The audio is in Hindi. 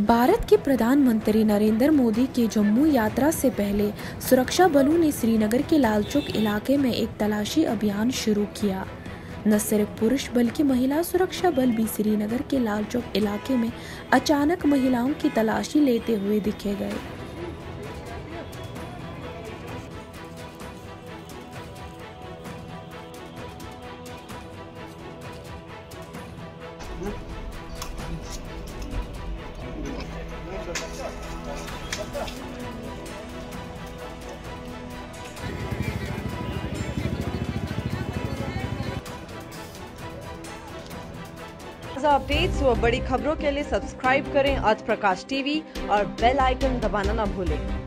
भारत के प्रधानमंत्री नरेंद्र मोदी के जम्मू यात्रा से पहले सुरक्षा बलों ने श्रीनगर के लालचौक इलाके में एक तलाशी अभियान शुरू किया। न सिर्फ़ पुरुष बल्कि महिला सुरक्षा बल भी श्रीनगर के लालचौक इलाके में अचानक महिलाओं की तलाशी लेते हुए दिखे गए। अपडेट्स व बड़ी खबरों के लिए सब्सक्राइब करें आज प्रकाश टीवी और बेल आइकन दबाना न भूलें।